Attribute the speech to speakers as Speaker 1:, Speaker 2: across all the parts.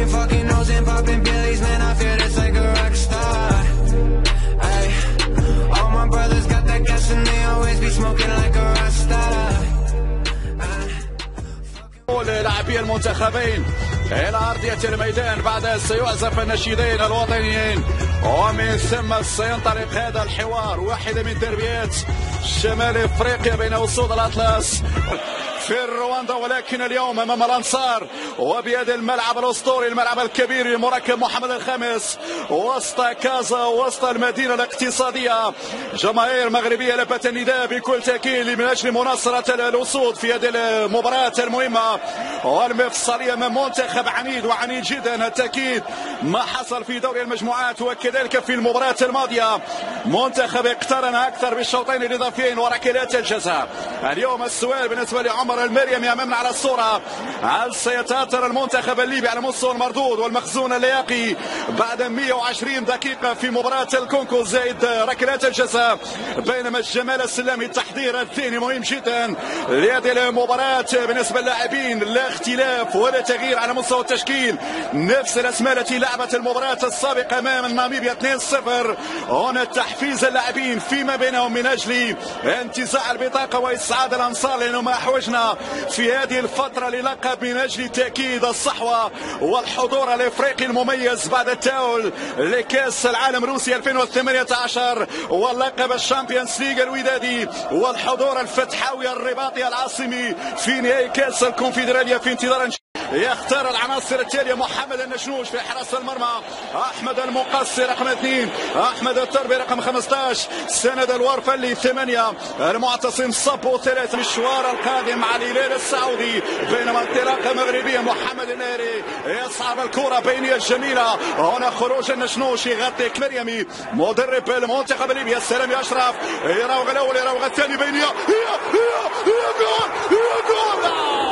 Speaker 1: me fucking nose and popping billies, man, I feel this like a rock star. Ay, all my brothers got that gas and they always be smoking like a rock star.
Speaker 2: المنتخبين إلى أرضية الميدان بعد سيعزف النشيدين الوطنيين ومن ثم سينطلق هذا الحوار واحدة من دربيات شمال افريقيا بين اسود الاطلس في رواندا ولكن اليوم أمام الأنصار وبيد الملعب الأسطوري الملعب الكبير لمركب محمد الخامس وسط كازا وسط المدينة الاقتصادية. جماهير مغربية لبت النداء بكل تأكيد من أجل مناصرة الاسود في هذه المباراة المهمة والمفصلية من منتخب عنيد وعنيد جدا. التأكيد ما حصل في دوري المجموعات وكذلك في المباراة الماضية. منتخب اقترن أكثر بالشوطين الإضافيين وركلات الجزاء. اليوم السؤال بالنسبة لعمر المريمي امامنا على الصورة. هل سيتاثر المنتخب الليبي على مستوى المردود والمخزون اللياقي بعد 120 دقيقة في مباراة الكونكو زائد ركلات الجزاء بينما الجمال السلامي التحضير الثاني مهم جدا لهذه المباراة بالنسبة للاعبين. لا اختلاف ولا تغيير على مستوى التشكيل. نفس الأسماء التي لعبت المباراة السابقة أمام ناميبيا 2-0 هنا تحفيز اللاعبين فيما بينهم من أجل انتزاع البطاقة وإسعاد الأنصار لأنه ما في هذه الفترة للقب من أجل تأكيد الصحوة والحضور الافريقي المميز بعد التأهل لكأس العالم روسيا 2018 واللقب ال Champions League الودادي والحضور الفتحاوي الرباطي العاصمي في نهائي كأس الكونفدرالية في انتظار يختار العناصر التاليه محمد النشنوش في حراسه المرمى احمد المقصي رقم اثنين احمد التربي رقم 15 سند الورفلي ثمانيه المعتصم صبو ثلاثة مشوار القادم مع الهلال السعودي بينما انطلاقه مغربيه محمد الناري يصعب الكره بينيه الجميله هنا خروج النشنوش يغطي مريمي مدرب المنتخب الليبي السلام يا اشرف يراوغ الأول يراوغ الثاني بينيه هي هي هي جول هي جول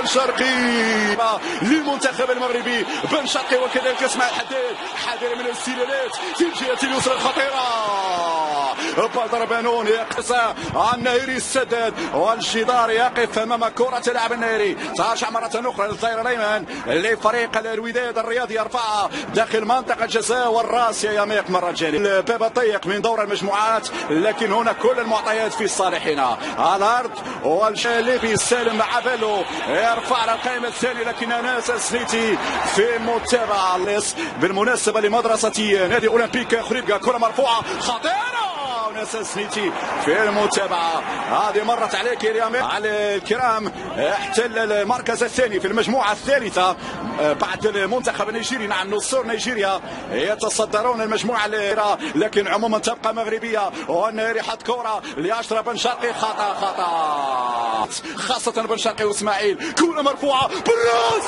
Speaker 2: بن شرقي. للمنتخب المغربي بن شرقي وكذلك إسماعيل حداد حذر من الاستلالات في الجهه اليسرى الخطيرة. بدر بنون يقص عن نيري السداد والجدار يقف أمام كرة لاعب النيري. ترجع مرة أخرى للظهير الأيمن لفريق الوداد الرياضي يرفعها داخل منطقة الجزاء والرأس يا يميق مرة جاني الباب الضيق من دور المجموعات لكن هنا كل المعطيات في صالحنا. الأرض والليبي سالم عبلو يرفع على القائمة الثانية لكن ناس سليتي في متابعة. بالمناسبة لمدرسة نادي أولمبيك خريبكا كرة مرفوعة. خطيرة ناس سنيتي في المتابعة. هذه مرت عليك يا على الكرام احتل المركز الثاني في المجموعة الثالثة. بعد المنتخب النيجيري نعم نصور نيجيريا. يتصدرون المجموعة لكن عموما تبقى مغربية. وأن ريحة كرة لأشرف بن شرقي. خطأ خطأ. خاصة بن شرقي وإسماعيل. كرة مرفوعة. بالراس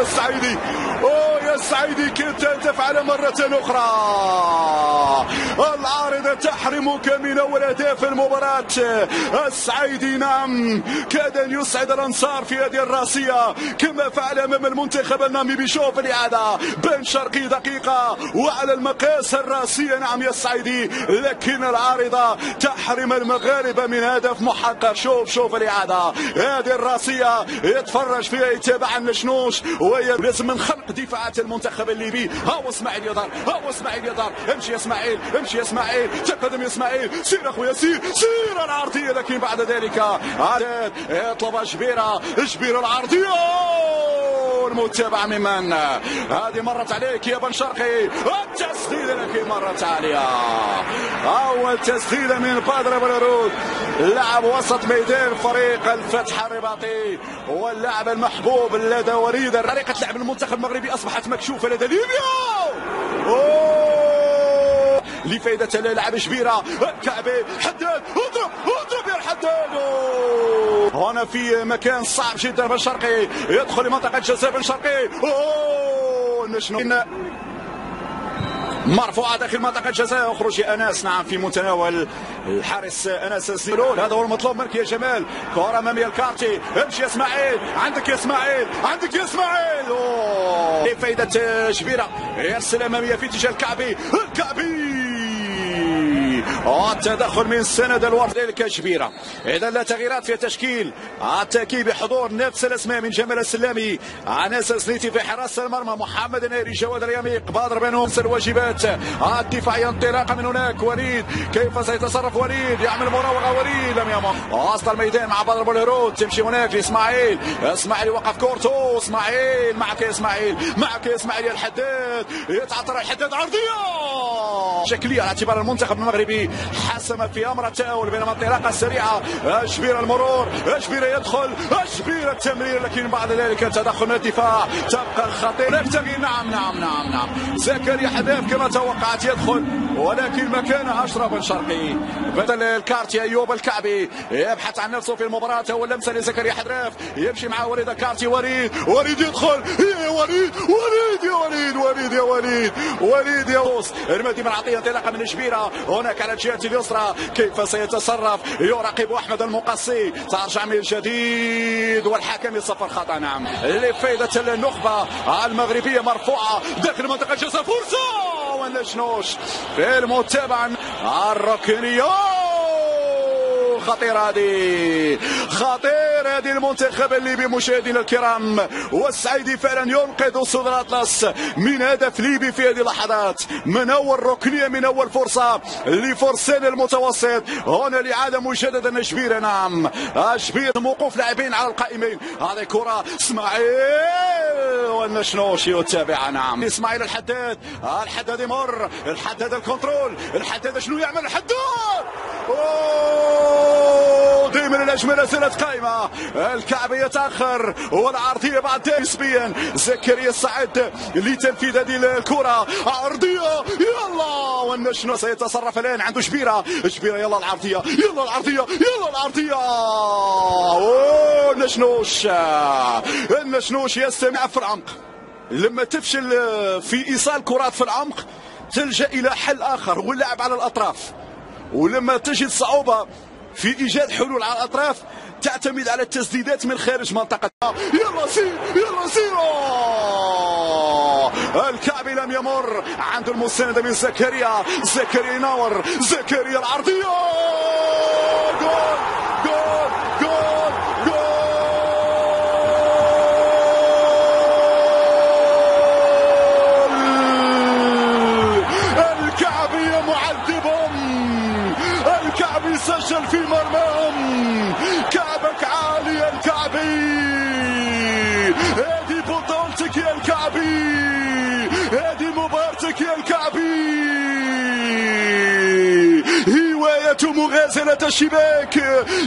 Speaker 2: السعيدي السعيدي كنت تفعل مرة أخرى. العارضة تحرمك من أول أهداف المباراة. السعيدي نعم كاد أن يسعد الأنصار في هذه الراسية. كما فعل أمام المنتخب الناميبي شوف الإعادة. بين شرقي دقيقة وعلى المقاس الراسية. نعم يا السعيدي لكن العارضة تحرم المغاربة من هدف محقق. شوف شوف الإعادة. هذه الراسية يتفرج فيها يتابع النشنوش وهي لازم من خلق دفاعات المنتخب. الليبي. هاو اسماعيل يدار هاو اسماعيل يدار امشي يا اسماعيل امشي يا اسماعيل. تقدم يا اسماعيل. سير اخويا سير. سير العرضية. لكن بعد ذلك عدد يطلب جبيره جبيره العرضيه المتابعة ممن؟ هذه مرت عليك يا بن شرقي. التسديدة لكن مرت عليها أول تسديدة من بادر بلارود لاعب وسط ميدان فريق الفتح الرباطي. واللاعب المحبوب لدى وليد طريقة لعب المنتخب المغربي أصبحت مكشوفة لدى ليبيا. أوه! لفائدة اللاعب شبيرة. الكعبي حداد. اضرب اضرب يا الحداد هنا في مكان صعب جدا بن شرقي. يدخل لمنطقة جزاء بن شرقي. أوه! نشنو؟ مرفوعة داخل منطقة الجزاء اخرج انس نعم في متناول الحارس انس الزيلول هذا هو المطلوب منك يا جمال. كرة امامية الكارتي امشي يا إسماعيل. عندك يا إسماعيل. عندك يا إسماعيل. أوه. فايدة شبيرة يرسل أمامية في اتجاه الكعبي. الكعبي. والتدخل من سند الورد الكشبيره إذا لا تغييرات في التشكيل التأكيد بحضور نفس الأسماء من جمال السلامي. عناصر سنيتي في حراسه المرمى محمد النيري جواد اليميق بدر بن الواجبات الدفاعيه انطلاقه من هناك وليد. كيف سيتصرف وليد؟ يعمل مراوغة وليد. لم يمر. وسط الميدان مع بدر بن تمشي هناك لإسماعيل. إسماعيل يوقف كورتو. إسماعيل معك يا إسماعيل. معك يا إسماعيل يا الحداد. يتعطر الحداد عرضية. شكليه على اعتبار المنتخب المغربي حسم في أمر التأول بينما الانطلاقه السريعة. اشبير المرور اشبير يدخل اشبير التمرير لكن بعد ذلك تدخل من الدفاع. تبقى الخطير. يبتغي نعم نعم نعم نعم. زكريا حداف كما توقعت يدخل ولكن مكانه أشرف بن شرقي. بدل الكارتي أيوب الكعبي. يبحث عن نفسه في المباراة. أول لمسة لزكريا حداف يمشي مع وليد الكارتي وليد وليد يدخل. يا وليد وليد يا وليد وليد وليد وليد يا وص المهدي من عطية انطلاقه من شبيرة. هناك على الجهة اليسرى. كيف سيتصرف؟ يراقب أحمد المقصي. ترجع من جديد والحكم يصفر خطأ. نعم. لفائده النخبة المغربية مرفوعة. داخل منطقة الجزاء فرصه والنشنوش في المتابعة. الركنيه خطير هذه. خطير هذه المنتخب الليبي مشاهدينا الكرام. والسعيدي فعلا ينقذ صدر الاطلس من هدف ليبي في هذه اللحظات. من أول ركنية من أول فرصة لفرسان المتوسط. هنا الاعاده مجددا نشبيره نعم. أشبير موقوف لاعبين على القائمين. هذه كرة. إسماعيل. والنشنوش يتابع نعم. إسماعيل الحداد. الحداد يمر. الحداد الكنترول. الحداد شنو يعمل؟ الحداد! دائما الاجمال زالت قائمه الكعب يتأخر والعرضية بعد نسبيا زكريا السعد لتنفيذ هذه الكرة. عرضية. يلا! والنشنو سيتصرف الآن. عنده شبيرة. شبيرة يلا العرضية. يلا العرضية. يلا العرضية. النشنوش. النشنوش يستمع في العمق لما تفشل في إيصال كرات في العمق تلجأ إلى حل آخر هو اللعب على الأطراف. ولما تجد صعوبة في إيجاد حلول على الأطراف تعتمد على التسديدات من خارج منطقة. يلا سير يلا سير الكعبي لم يمر عند المساندة من زكريا. زكريا ينور زكريا العرضية! مبارتك يا هواية مغازلة الشباك.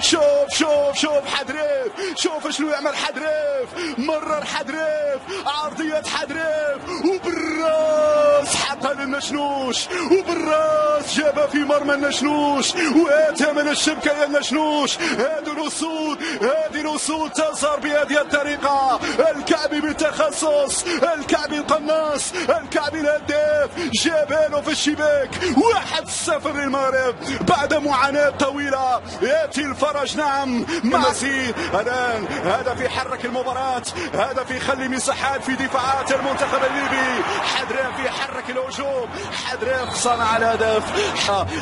Speaker 2: شوف شوف شوف حدريف. شوف شنو يعمل حدريف. مرر حدريف عرضية حدريف. وبالراس حطها للنشنوش. وبالراس جابها في مرمى النشنوش. واتى من الشبكة يا النشنوش. هذه الأسود هذه الأسود تظهر بهذه الطريقة. الكعبي بالتخصص الكعبي القناص الكعبي الهداف. جابانه في الشباك. واحد صفر للمغرب. بعد معاناة طويلة. يأتي الفرج. نعم. مزيد الآن هدف يحرك المباراة. هدف يخلي مساحات في دفاعات المنتخب الليبي. حدراف يحرك الهجوم. حدراف صنع الهدف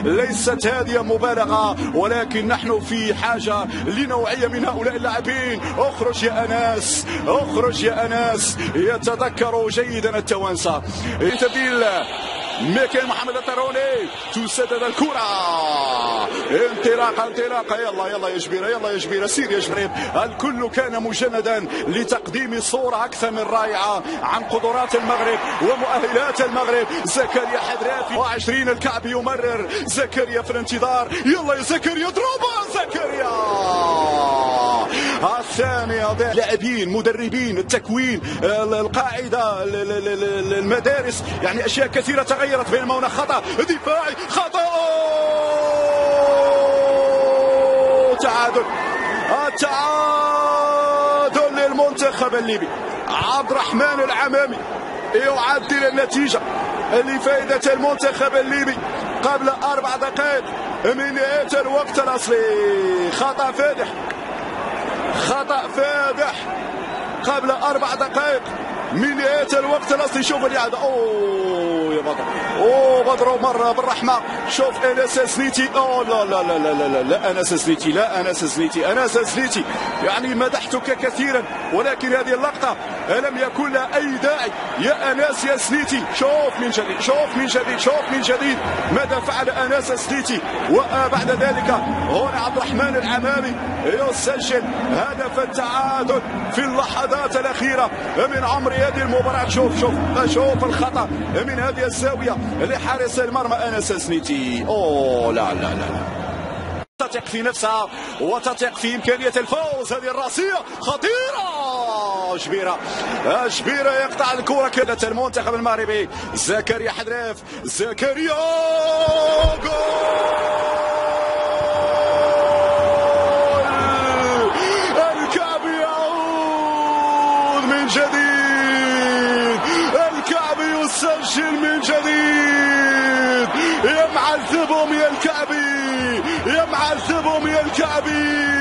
Speaker 2: ليست هذه مبالغة ولكن نحن في حاجة لنوعية من هؤلاء اللاعبين. اخرج يا أناس. اخرج يا أناس. يتذكروا جيدا التوانسة. تبديل ميكيل محمد التروني تسدد الكرة. انطلاقة انطلاقة يلا يلا يا جبيرة يلا يا جبيرة. سير يا جبريل. الكل كان مجندا لتقديم صورة أكثر من رائعة عن قدرات المغرب ومؤهلات المغرب. زكريا حدرافي وعشرين الكعب يمرر. زكريا في الانتظار. يلا يا زكريا اضربها. زكريا! الثانية لاعبين مدربين التكوين القاعدة المدارس. يعني أشياء كثيرة تغيرت بينما هنا خطأ. دفاعي خطأ. تعادل. التعادل للمنتخب الليبي. عبد الرحمن العمامي يعدل النتيجة لفائدة المنتخب الليبي قبل أربع دقائق من نهاية الوقت الأصلي. خطأ فادح. خطأ فادح قبل أربع دقائق. من نهاية الوقت الأصلي شوف الإعادة. أوه. يا بدر. أوه بدر مرة بالرحمة. شوف أنس سليتي أوه لا لا لا لا لا لا أنس سليتي لا أنس سليتي أنس سليتي يعني مدحتك كثيرا ولكن هذه اللقطة لم يكن لها أي داعي؟ يا أنس يا سليتي شوف من جديد شوف من جديد شوف من جديد ماذا فعل أنس سليتي وبعد ذلك هنا عبد الرحمن العمامي. يسجل هدف التعادل في اللحظات الأخيرة. من عمر هذه المباراة. شوف شوف شوف الخطأ. من هذه الزاويه لحارس المرمى انس سليتي اوه لا لا لا, لا. تثق في نفسها وتثق في إمكانية الفوز هذه الراسية خطيرة جبيرة جبيرة يقطع الكرة كده المنتخب المغربي زكريا حدريف زكريا جول الكعبي.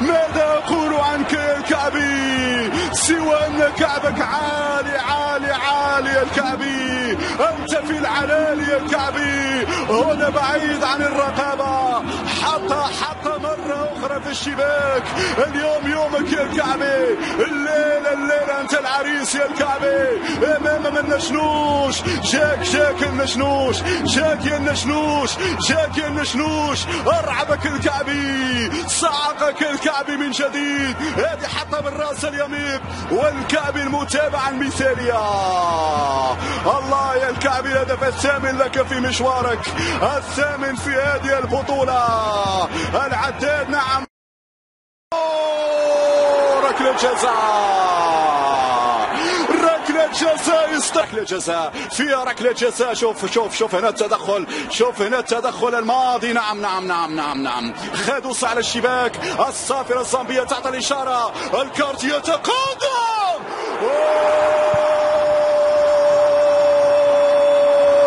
Speaker 2: ماذا أقول عنك يا الكعبي؟ سوى أن كعبك عالي عالي عالي يا الكعبي. أنت في العلالي يا الكعبي. هنا بعيد عن الرقابة. حتى مرة أخرى في الشباك. اليوم يومك يا الكعبي الليلة الليلة أنت العريس يا الكعبي أمام من النشنوش جاك جاك النشنوش. جاك يا النشنوش جاك يا النشنوش. أرعبك الكعبي صعقك الكعبي من جديد. هذه حتى بالرأس اليمين. والكعبي المتابعة المثالية الله يا الكعبي الهدف الثامن لك في مشوارك. الثامن في هذه البطولة. العداد نعم ركلة جزاء. ركلة جزاء ركلة جزاء. فيها ركلة جزاء. شوف شوف شوف هنا التدخل. شوف هنا التدخل الماضي. نعم نعم نعم نعم نعم. خادوس على الشباك الصافرة الزامبية تعطي الإشارة. الكارت يتقدم!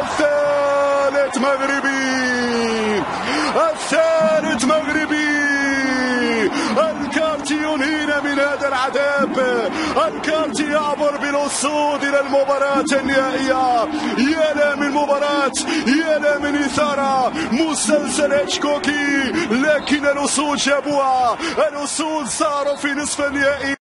Speaker 2: الثالث مغربي. الثالث مغربي الكارتي ينهينا من هذا العذاب. الكارتي يعبر بالأسود إلى المباراة النهائية. يا لا من مباراة يا لا من إثارة. مسلسل هيتشكوكي. لكن الأسود جابوها الأسود صاروا في نصف النهائي.